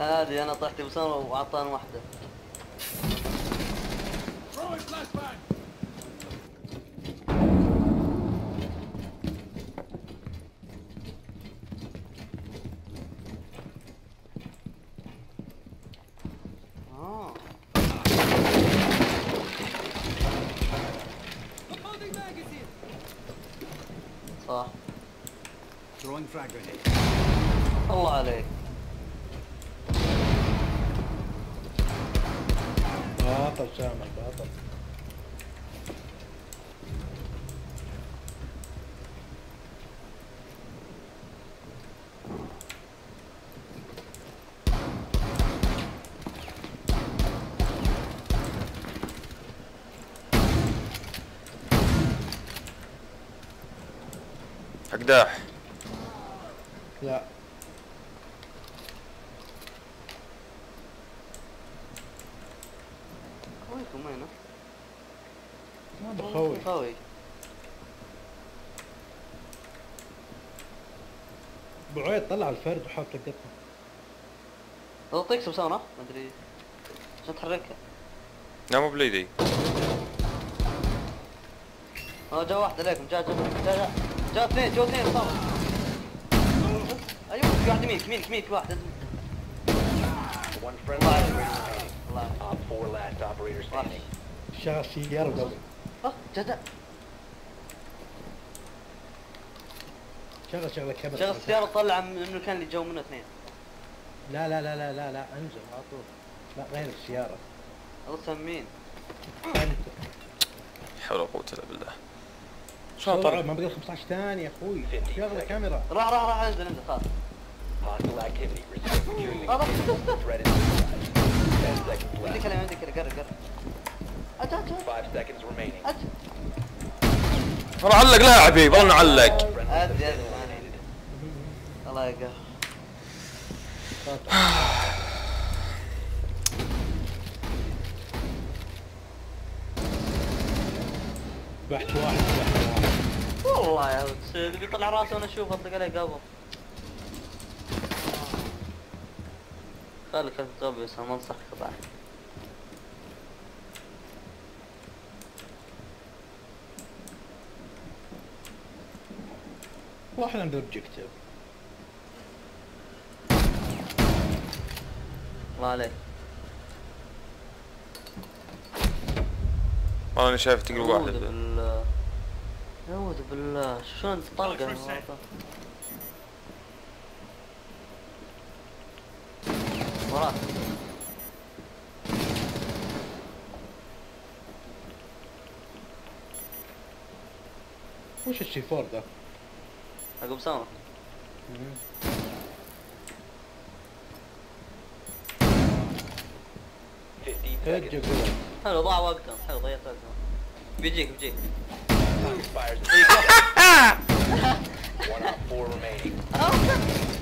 هذه أنا طحت بسنة واعطاني واحدة. آه. صح Throwing frag grenade. الله عليك باطل سامح باطل اقداح لا. ما بخوي خوي. بعيد طلع الفرد وحاول تلقطها تطيق بسنة ما أدري. عشان تحركها. لا مو بليدي. آه جا واحد عليكم. جا جا جا جا جا اثنين جا اثنين صار. أيوه في واحد يمينك يمينك يمينك واحد. One الله friendly operator remaining. Op 4 last operator standing. سيارة وقبل آه جا جا شغل شغل كاميرا شغل السيارة وطلع من المكان اللي جو منه اثنين. لا لا لا لا لا لا انزل على طول. لا غير السيارة. الله سمين أنت. حول ولا قوة إلا بالله. شلون طلع ما بقى 15 ثانية يا أخوي. 50 شغل seconds. كاميرا راح راح راح انزل انزل خلاص. Hostile activity. Resume securing the خلاص threat is neutralized. 10 seconds عندي left. كلام عندي كلام. قرب قرب 5 seconds remaining. والله علق والله ادري ادري successful ما eliminated. الله يقهر بحث واحد بحث واحد والله يا ولد بيطلع راسه وأنا أشوفه أطلق عليه قبل خليك غبي بس ما انصحك طبعا واحد عنده اوبجيكتيف الله عليك. والله أنا شايف تقلب اعوذ واحد بالله. اعوذ بالله. شلون طلقه وراك. وش السي 4 ده؟ Agumção. Hum. Hello, wow, welcome. Hello, welcome. BG, BG. Expired. One out four remaining. Oh.